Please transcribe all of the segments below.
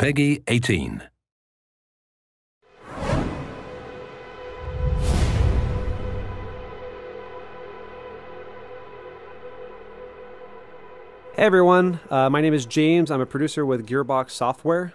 PEGI 18. Hey everyone, uh, my name is James. I'm a producer with Gearbox Software.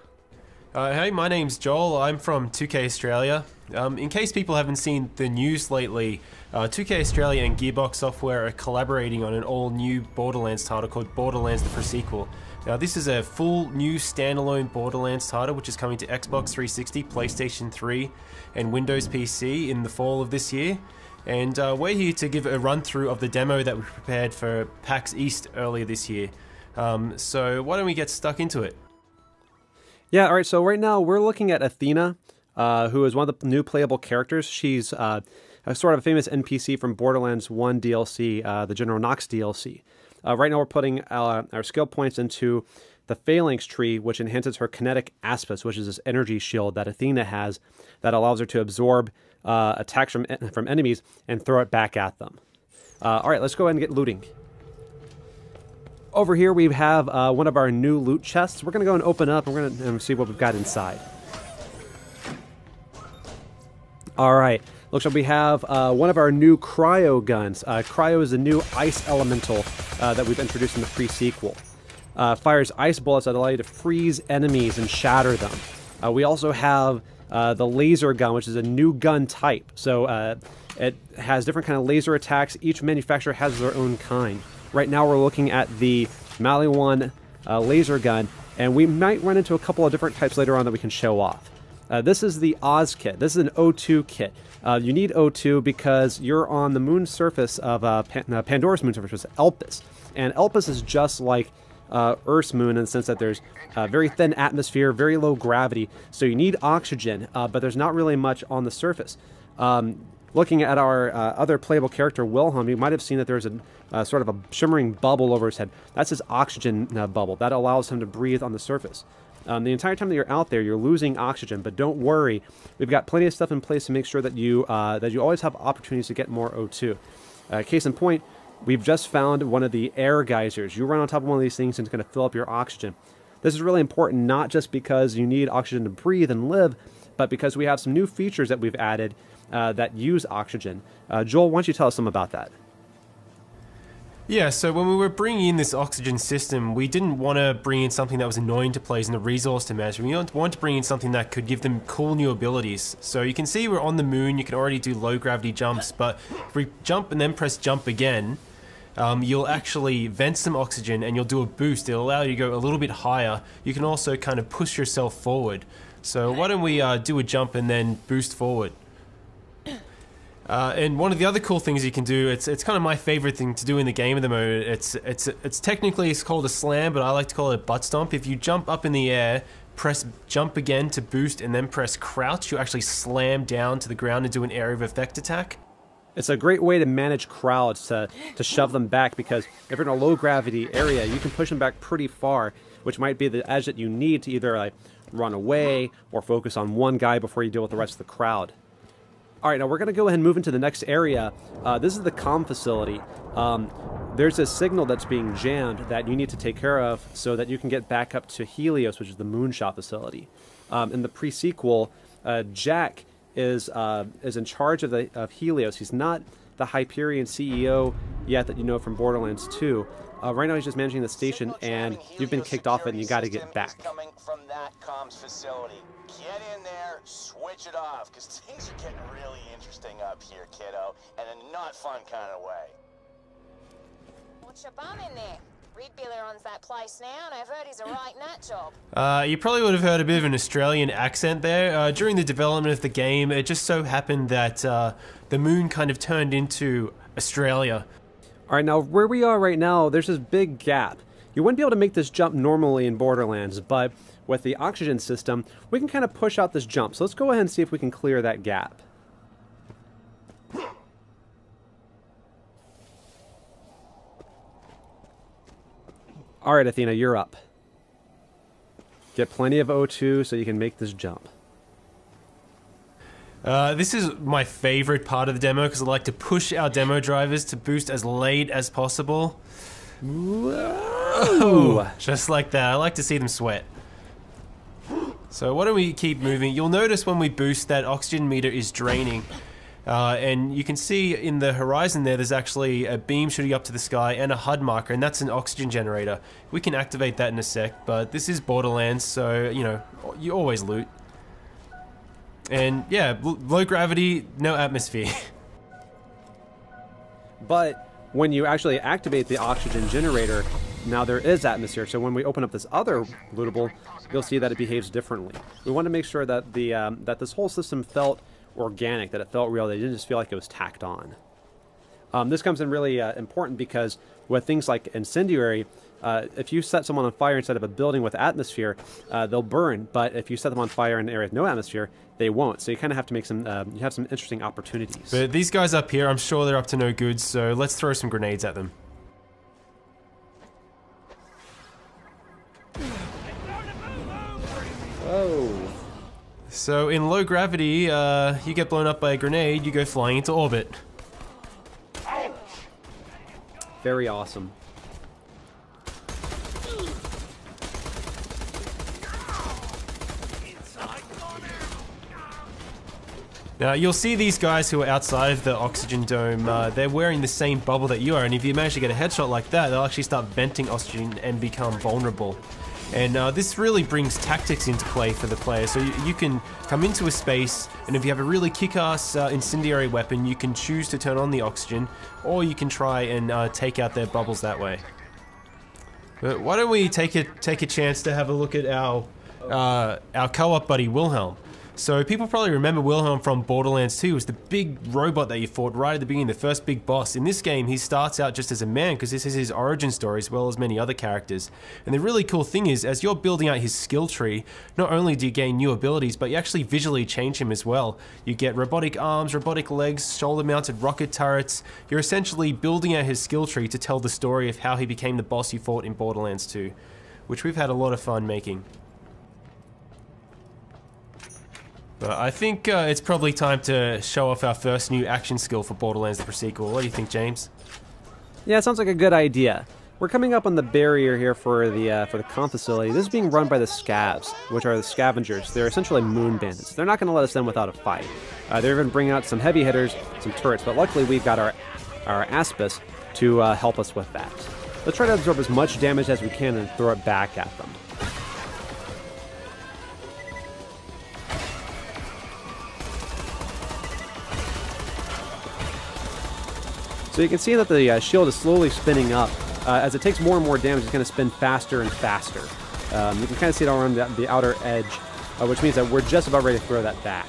Uh, hey, my name's Joel. I'm from 2K Australia. Um, in case people haven't seen the news lately, uh, 2K Australia and Gearbox Software are collaborating on an all-new Borderlands title called Borderlands the Pre-Sequel. Now this is a full new standalone Borderlands title which is coming to Xbox 360, PlayStation 3 and Windows PC in the fall of this year. And uh, we're here to give a run through of the demo that we prepared for PAX East earlier this year. Um, so why don't we get stuck into it? Yeah, all right, so right now we're looking at Athena, uh, who is one of the new playable characters. She's uh, a sort of a famous NPC from Borderlands 1 DLC, uh, the General Knox DLC. Uh, right now we're putting uh, our skill points into the Phalanx tree, which enhances her kinetic Aspis, which is this energy shield that Athena has that allows her to absorb uh, attacks from, from enemies and throw it back at them. Uh, all right, let's go ahead and get looting. Over here we have uh, one of our new loot chests. We're going to go and open up and we're going to see what we've got inside. All right, looks like we have uh, one of our new cryo guns. Uh, cryo is a new ice elemental uh, that we've introduced in the pre-sequel. Uh, fires ice bullets that allow you to freeze enemies and shatter them. Uh, we also have uh, the laser gun, which is a new gun type. So it has different kind of laser attacks. Each manufacturer has their own kind. Right now we're looking at the Maliwan laser gun, and we might run into a couple of different types later on that we can show off. Uh, this is the Oz kit. This is an O2 kit. Uh, you need O2 because you're on the moon surface of uh, Pan Pandora's moon surface, which is Elpis. And Elpis is just like uh, Earth's moon in the sense that there's a very thin atmosphere, very low gravity, so you need oxygen, uh, but there's not really much on the surface. Um, looking at our uh, other playable character, Wilhelm, you might have seen that there's a sort of a shimmering bubble over his head. That's his oxygen bubble. That allows him to breathe on the surface. Um, the entire time that you're out there, you're losing oxygen, but don't worry. We've got plenty of stuff in place to make sure that you uh, that you always have opportunities to get more O2. Uh, case in point, we've just found one of the air geysers. You run on top of one of these things and it's going to fill up your oxygen. This is really important, not just because you need oxygen to breathe and live, but because we have some new features that we've added uh, that use oxygen. Uh, Joel, why don't you tell us some about that? Yeah, so when we were bringing in this oxygen system, we didn't want to bring in something that was annoying to players and a resource to manage. We wanted to bring in something that could give them cool new abilities. So you can see we're on the moon, you can already do low gravity jumps, but if we jump and then press jump again, um, you'll actually vent some oxygen and you'll do a boost. It'll allow you to go a little bit higher. You can also kind of push yourself forward. So why don't we uh, do a jump and then boost forward? Uh, and one of the other cool things you can do, it's it's kind of my favorite thing to do in the game at the moment. It's it's it's technically it's called a slam, but I like to call it a butt stomp. If you jump up in the air, press jump again to boost, and then press crouch, you actually slam down to the ground and do an area of effect attack. It's a great way to manage crowds to, to shove them back because if you're in a low gravity area, you can push them back pretty far, which might be the edge that you need to either like run away or focus on one guy before you deal with the rest of the crowd. All right, now we're going to go ahead and move into the next area. Uh, this is the com facility. Um, there's a signal that's being jammed that you need to take care of so that you can get back up to Helios, which is the moonshot facility. Um, in the pre-sequel, uh, Jack is uh, is in charge of the of Helios. He's not the Hyperion CEO yet that you know from Borderlands 2. Uh, right now he's just managing the station, and you've been kicked off it, and you got to get back. Coming from that comms facility. Get in there, switch it off, because things are getting really interesting up here, kiddo, in a not fun kind of way. What's your bum in there? Redbelly owns that place now, and I've heard he's a right nut job. Uh, you probably would have heard a bit of an Australian accent there. Uh, during the development of the game, it just so happened that uh, the moon kind of turned into Australia. All right, now where we are right now, there's this big gap. You wouldn't be able to make this jump normally in Borderlands, but with the oxygen system, we can kind of push out this jump. So let's go ahead and see if we can clear that gap. All right, Athena, you're up. Get plenty of O2 so you can make this jump. Uh, this is my favorite part of the demo because I like to push our demo drivers to boost as late as possible. Whoa. Just like that. I like to see them sweat. So why don't we keep moving? You'll notice when we boost that oxygen meter is draining. Uh, and you can see in the horizon there, there's actually a beam shooting up to the sky and a HUD marker, and that's an oxygen generator. We can activate that in a sec, but this is Borderlands, so, you know, you always loot. And yeah, low gravity, no atmosphere. But when you actually activate the oxygen generator, now there is atmosphere. So when we open up this other lootable, you'll see that it behaves differently. We want to make sure that the um, that this whole system felt organic, that it felt real, that it didn't just feel like it was tacked on. Um, this comes in really uh, important because with things like incendiary, uh, if you set someone on fire instead of a building with atmosphere, uh, they'll burn. But if you set them on fire in an area with no atmosphere, they won't. So you kind of have to make some. Uh, you have some interesting opportunities. But these guys up here, I'm sure they're up to no good. So let's throw some grenades at them. Oh. So in low gravity, uh, you get blown up by a grenade, you go flying into orbit. Very awesome. Now, you'll see these guys who are outside of the oxygen dome, uh, they're wearing the same bubble that you are, and if you manage to get a headshot like that, they'll actually start venting oxygen and become vulnerable. And uh, this really brings tactics into play for the player. So you, you, can come into a space, and if you have a really kick-ass uh, incendiary weapon, you can choose to turn on the oxygen, or you can try and uh, take out their bubbles that way. But why don't we take a take a chance to have a look at our uh, our co-op buddy Wilhelm? So people probably remember Wilhelm from Borderlands 2 was the big robot that you fought right at the beginning, the first big boss. In this game, he starts out just as a man because this is his origin story as well as many other characters. And the really cool thing is, as you're building out his skill tree, not only do you gain new abilities, but you actually visually change him as well. You get robotic arms, robotic legs, shoulder-mounted rocket turrets. You're essentially building out his skill tree to tell the story of how he became the boss you fought in Borderlands 2, which we've had a lot of fun making. But I think uh, it's probably time to show off our first new action skill for Borderlands the Pre-Sequel. What do you think, James? Yeah, it sounds like a good idea. We're coming up on the barrier here for the uh, for the comms facility. This is being run by the Scavs, which are the scavengers. They're essentially moon bandits. They're not going to let us in without a fight. Uh, they're even bringing out some heavy hitters, some turrets, but luckily we've got our our Aspis to uh, help us with that. Let's try to absorb as much damage as we can and throw it back at them. So you can see that the uh, shield is slowly spinning up. Uh, as it takes more and more damage, it's going to spin faster and faster. Um, you can kind of see it around the, the outer edge, uh, which means that we're just about ready to throw that back.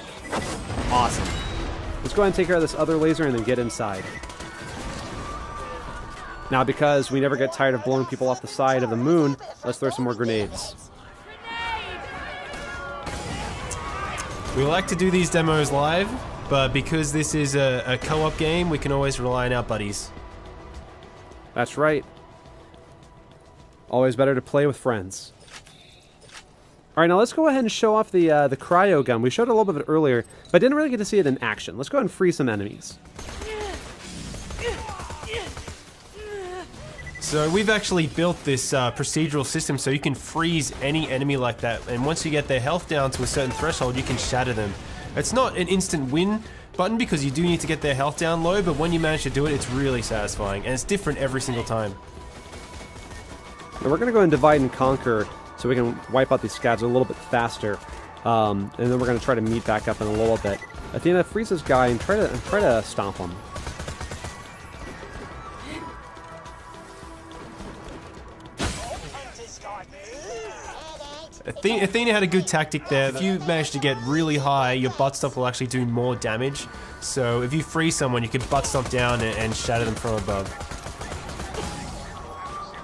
Awesome. Let's go ahead and take care of this other laser and then get inside. Now, because we never get tired of blowing people off the side of the moon, let's throw some more grenades. We like to do these demos live, but because this is a, a co-op game, we can always rely on our buddies. That's right. Always better to play with friends. All right, now let's go ahead and show off the uh, the cryo gun. We showed a little bit of it earlier, but didn't really get to see it in action. Let's go ahead and free some enemies. So we've actually built this uh, procedural system so you can freeze any enemy like that, and once you get their health down to a certain threshold, you can shatter them. It's not an instant win button because you do need to get their health down low, but when you manage to do it, it's really satisfying, and it's different every single time. Now we're going to go and divide and conquer so we can wipe out these scavs a little bit faster. Um, and then we're going to try to meet back up in a little bit. Athena, freeze this guy and try to, try to stomp him. Athena had a good tactic there. If you manage to get really high, your butt stomp will actually do more damage. So if you free someone, you can butt stomp down and, and shatter them from above.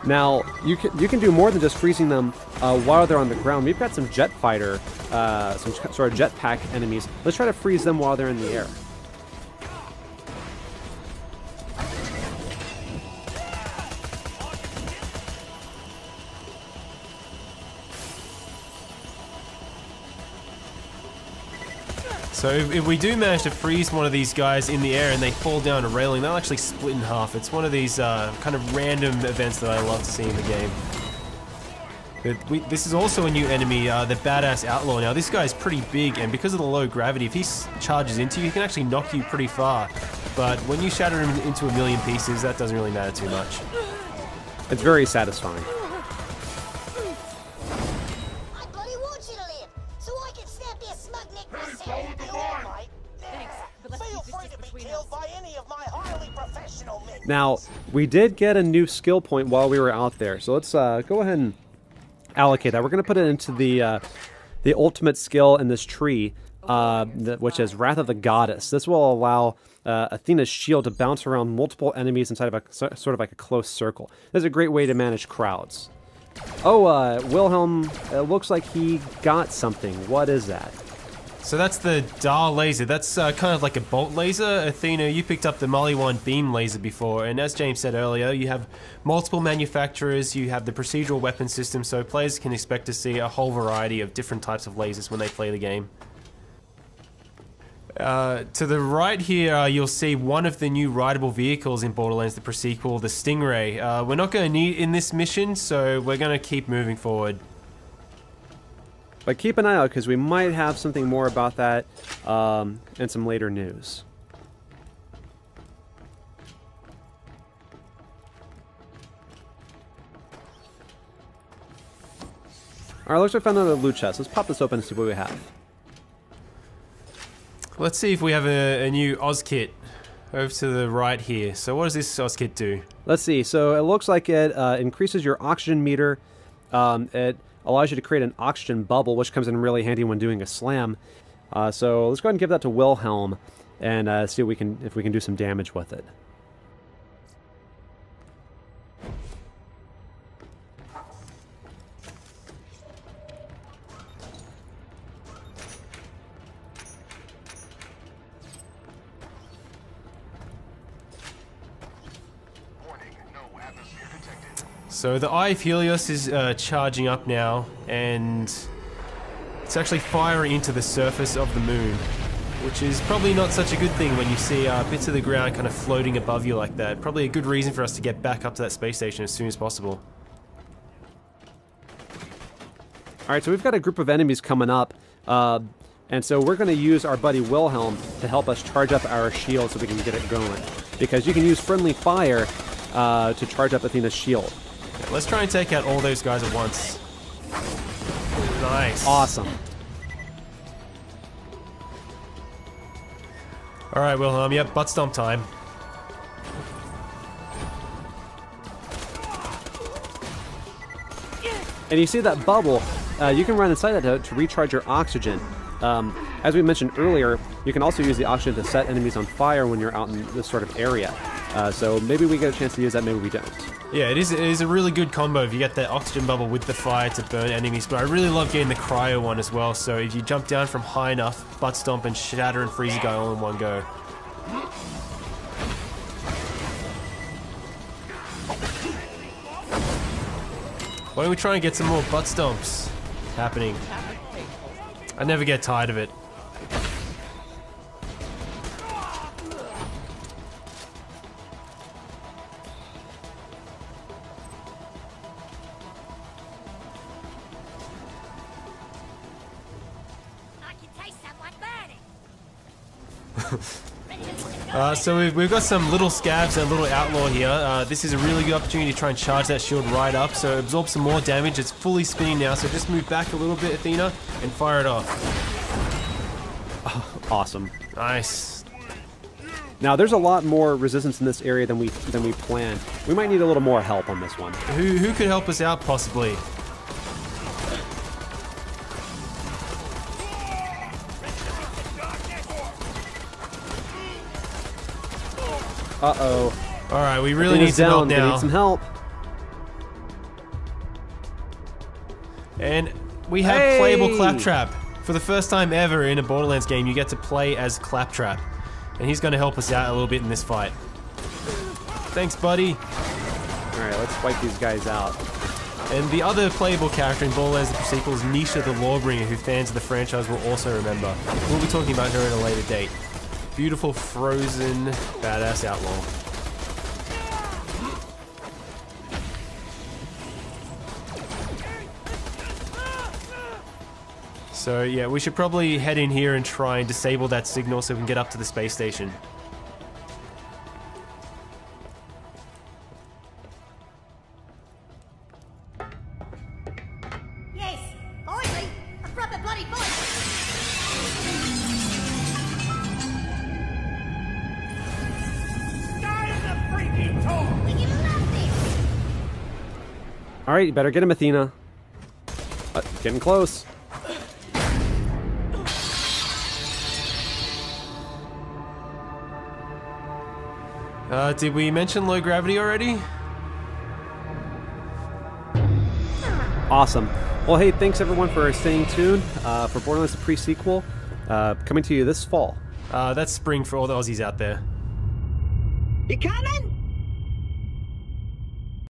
Now, you can, you can do more than just freezing them uh, while they're on the ground. We've got some jet fighter, uh, some sort of jetpack enemies. Let's try to freeze them while they're in the air. So if, if, we do manage to freeze one of these guys in the air and they fall down a railing, they'll actually split in half. It's one of these uh, kind of random events that I love to see in the game. But we, this is also a new enemy, uh, the Badass Outlaw. Now, this guy is pretty big, and because of the low gravity, if he charges into you, he can actually knock you pretty far. But when you shatter him into a million pieces, that doesn't really matter too much. It's very satisfying. Now, we did get a new skill point while we were out there, so let's uh, go ahead and allocate that. We're going to put it into the uh, the ultimate skill in this tree, uh, which is Wrath of the Goddess. This will allow uh, Athena's shield to bounce around multiple enemies inside of a sort of like a close circle. This is a great way to manage crowds. Oh, uh, Wilhelm, it looks like he got something. What is that? So that's the Dahl laser. That's uh, kind of like a bolt laser. Athena, you picked up the 1 beam laser before, and as James said earlier, you have multiple manufacturers, you have the procedural weapon system, so players can expect to see a whole variety of different types of lasers when they play the game. Uh, to the right here, uh, you'll see one of the new rideable vehicles in Borderlands, the prequel, the Stingray. Uh, we're not going to need in this mission, so we're going to keep moving forward. But keep an eye out because we might have something more about that um, in some later news. Alright, looks like we found another loot chest. Let's pop this open and see what we have. Let's see if we have a, a new Oz kit over to the right here. So what does this Oz kit do? Let's see. So it looks like it uh, increases your oxygen meter. Um, it allows you to create an oxygen bubble, which comes in really handy when doing a slam. Uh, so let's go ahead and give that to Wilhelm and uh, see if we can if we can do some damage with it. So the Eye of Helios is uh, charging up now, and it's actually firing into the surface of the moon, which is probably not such a good thing when you see uh, bits of the ground kind of floating above you like that. Probably a good reason for us to get back up to that space station as soon as possible. All right, so we've got a group of enemies coming up, uh, and so we're going to use our buddy Wilhelm to help us charge up our shield so we can get it going. Because you can use friendly fire uh, to charge up Athena's shield. Let's try and take out all those guys at once. Nice. Awesome. All right, Wilhelm. Yep, butt stomp time. And you see that bubble, uh, you can run inside that to, to recharge your oxygen. Um, as we mentioned earlier, you can also use the oxygen to set enemies on fire when you're out in this sort of area. Uh, so maybe we get a chance to use that, maybe we don't. Yeah, it is, it is a really good combo if you get that oxygen bubble with the fire to burn enemies, but I really love getting the cryo one as well, so if you jump down from high enough, butt stomp and shatter and freeze a guy all in one go. Why don't we try and get some more butt stomps happening? I never get tired of it. So we've, we've got some little scavs and a little outlaw here. Uh, this is a really good opportunity to try and charge that shield right up. So absorb some more damage. It's fully spinning now. So just move back a little bit, Athena, and fire it off. Awesome. Nice. Now there's a lot more resistance in this area than we than we planned. We might need a little more help on this one. Who, who could help us out possibly? Uh oh. All right, we really need some help down. We need some help. And we have Hey! playable Claptrap. For the first time ever in a Borderlands game, you get to play as Claptrap. And he's going to help us out a little bit in this fight. Thanks, buddy. All right, let's wipe these guys out. And the other playable character in Borderlands the sequel is Nisha the Lawbringer, who fans of the franchise will also remember. We'll be talking about her at a later date. Beautiful frozen badass outlaw. So yeah, we should probably head in here and try and disable that signal so we can get up to the space station. All right, you better get him, Athena. Uh, getting close. Uh, did we mention low gravity already? Awesome. Well, hey, thanks everyone for staying tuned uh, for Borderlands the pre-sequel, uh, coming to you this fall. Uh, that's spring for all the Aussies out there. You coming?